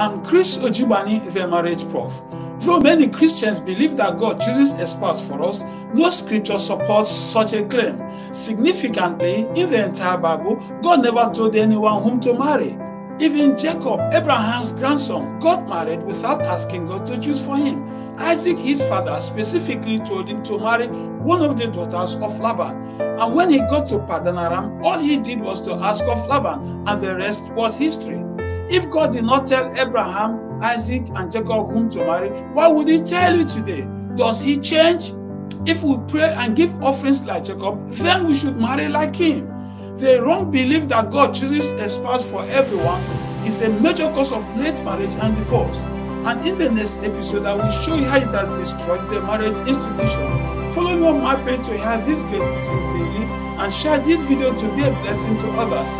I'm Chris Ojigbani, the marriage prof. Though many Christians believe that God chooses a spouse for us, no scripture supports such a claim. Significantly, in the entire Bible, God never told anyone whom to marry. Even Jacob, Abraham's grandson, got married without asking God to choose for him. Isaac, his father, specifically told him to marry one of the daughters of Laban. And when he got to Padanaram, all he did was to ask of Laban, and the rest was history. If God did not tell Abraham, Isaac, and Jacob whom to marry, why would he tell you today? Does he change? If we pray and give offerings like Jacob, then we should marry like him. The wrong belief that God chooses a spouse for everyone is a major cause of late marriage and divorce. And in the next episode, I will show you how it has destroyed the marriage institution. Follow me on my page to hear these great teachings daily and share this video to be a blessing to others.